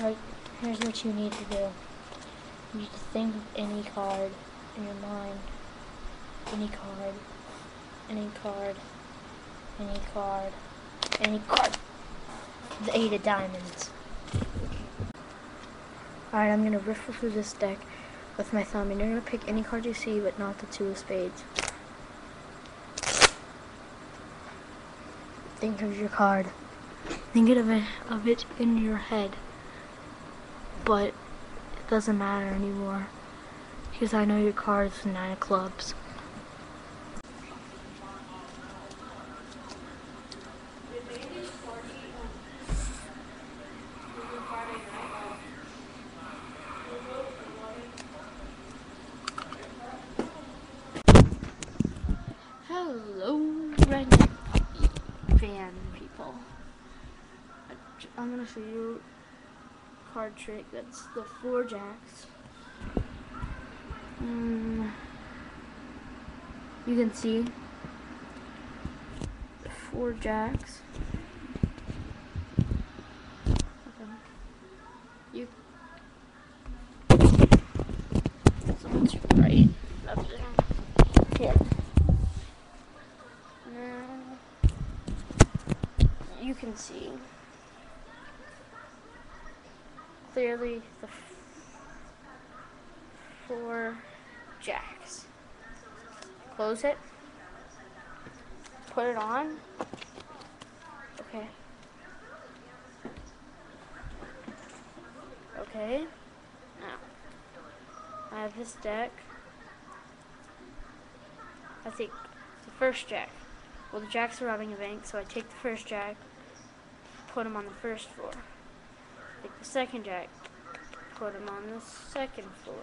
Right, here's what you need to do. You need to think of any card in your mind. Any card. Any card. Any card. Any card. The eight of diamonds. Alright, I'm gonna riffle through this deck with my thumb, and you're gonna pick any card you see, but not the two of spades. Think of your card. Think of it, of it in your head. But it doesn't matter anymore. Because I know your card is nine of clubs. Hello, Redneck Puppy fan people. I'm gonna show you card trick. That's the four jacks. Mm, you can see the four jacks. Okay. You. Someone's right there. Here. Now, you can see clearly the four jacks. Close it. Put it on. Okay. Okay. Now, I have this deck. I think the first jack. Well, the jacks are robbing a bank, so I take the first jack, put him on the first floor. Take the second jack, put him on the second floor.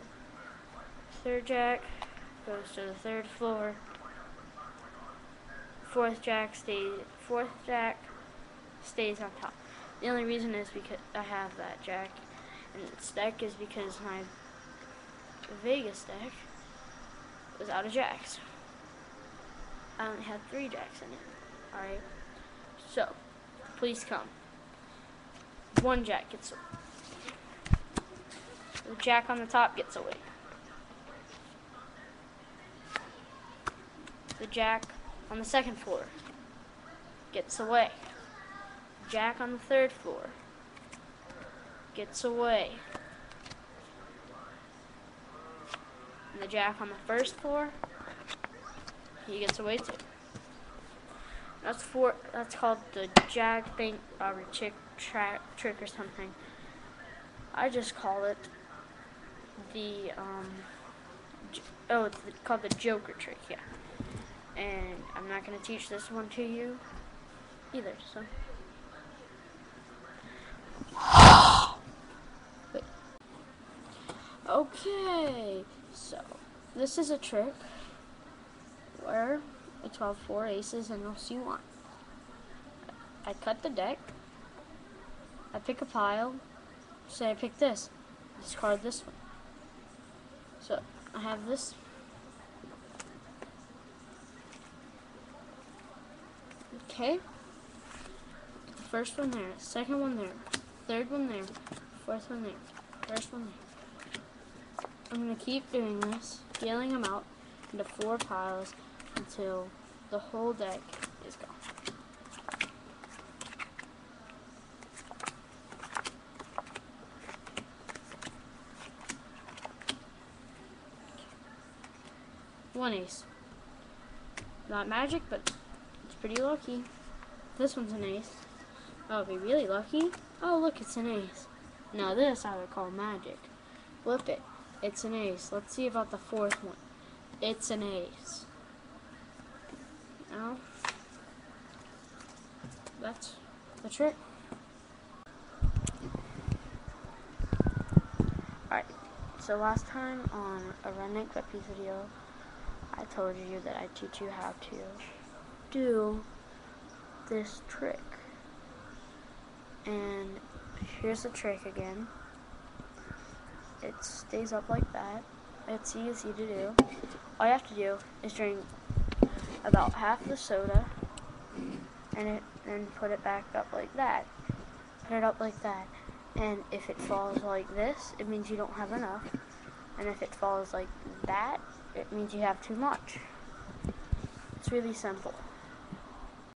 Third jack goes to the third floor. Fourth jack stays. Fourth jack stays on top. The only reason is because I have that jack and this deck is because my Vegas deck was out of jacks. I only had three jacks in it. Alright. So, please come. One jack gets away. The jack on the top gets away. The jack on the second floor gets away. Jack on the third floor gets away. And the jack on the first floor he gets away too. That's for that's called the Jack Bank robbery trick trick or something. I just call it the um. Oh, it's called the Joker trick, yeah. And I'm not gonna teach this one to you either. So. Okay, so this is a trick where it's called four aces and else you want. I cut the deck. I pick a pile. Say I pick this. Discard this one. So I have this. Okay. The first one there, second one there, third one there, fourth one there, first one there. I'm gonna keep doing this, dealing them out into four piles until the whole deck is gone. One ace. Not magic, but it's pretty lucky. This one's an ace. Oh, be really lucky. Oh, look, it's an ace. Now this I would call magic. Flip it. It's an ace. Let's see about the fourth one. It's an ace. Now, that's the trick. Alright, so last time on a Redneck Puppy video, I told you that I teach you how to do this trick. And here's the trick again. It stays up like that. It's easy to do. All you have to do is drink about half the soda and it, then put it back up like that. Put it up like that. And if it falls like this, it means you don't have enough. And if it falls like that, it means you have too much. It's really simple.